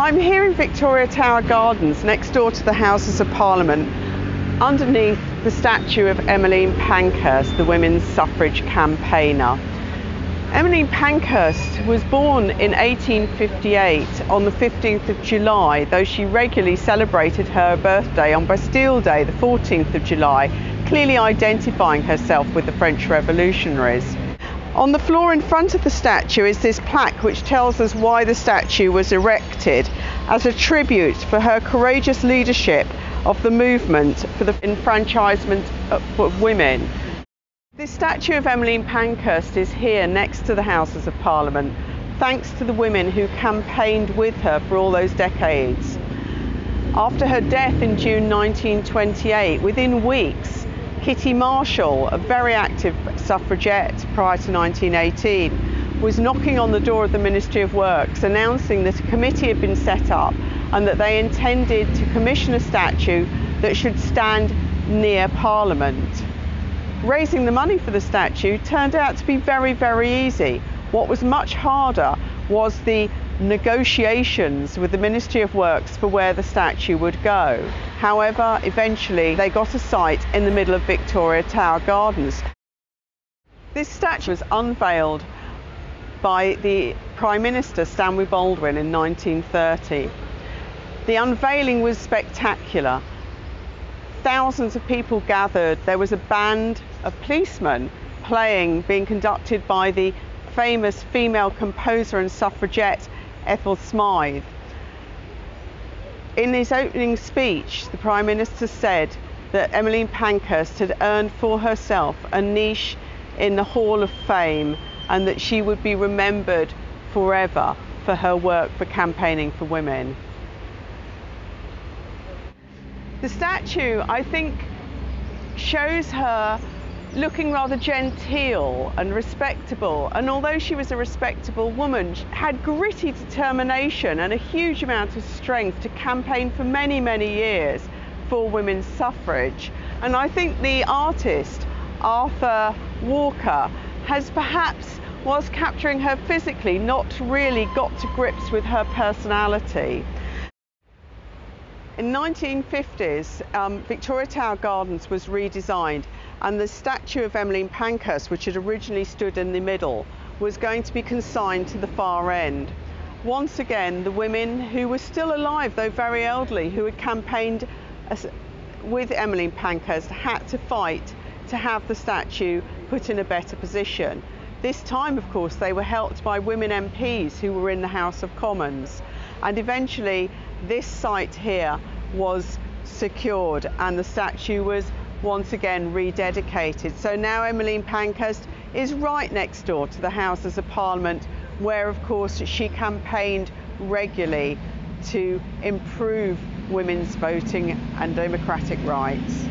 I'm here in Victoria Tower Gardens, next door to the Houses of Parliament, underneath the statue of Emmeline Pankhurst, the women's suffrage campaigner. Emmeline Pankhurst was born in 1858 on the 15th of July, though she regularly celebrated her birthday on Bastille Day, the 14th of July, clearly identifying herself with the French revolutionaries. On the floor in front of the statue is this plaque which tells us why the statue was erected as a tribute for her courageous leadership of the movement for the enfranchisement of women this statue of Emmeline Pankhurst is here next to the Houses of Parliament, thanks to the women who campaigned with her for all those decades. After her death in June 1928, within weeks, Kitty Marshall, a very active suffragette prior to 1918, was knocking on the door of the Ministry of Works announcing that a committee had been set up and that they intended to commission a statue that should stand near Parliament raising the money for the statue turned out to be very, very easy. What was much harder was the negotiations with the Ministry of Works for where the statue would go. However, eventually they got a site in the middle of Victoria Tower Gardens. This statue was unveiled by the Prime Minister Stanley Baldwin in 1930. The unveiling was spectacular thousands of people gathered. There was a band of policemen playing, being conducted by the famous female composer and suffragette Ethel Smyth. In his opening speech, the Prime Minister said that Emmeline Pankhurst had earned for herself a niche in the Hall of Fame and that she would be remembered forever for her work for campaigning for women. The statue, I think, shows her looking rather genteel and respectable. And although she was a respectable woman, she had gritty determination and a huge amount of strength to campaign for many, many years for women's suffrage. And I think the artist, Arthur Walker, has perhaps, whilst capturing her physically, not really got to grips with her personality. In 1950s, um, Victoria Tower Gardens was redesigned and the statue of Emmeline Pankhurst, which had originally stood in the middle, was going to be consigned to the far end. Once again, the women who were still alive, though very elderly, who had campaigned with Emmeline Pankhurst, had to fight to have the statue put in a better position. This time, of course, they were helped by women MPs who were in the House of Commons. And eventually, this site here was secured and the statue was once again rededicated. So now Emmeline Pankhurst is right next door to the Houses of Parliament where of course she campaigned regularly to improve women's voting and democratic rights.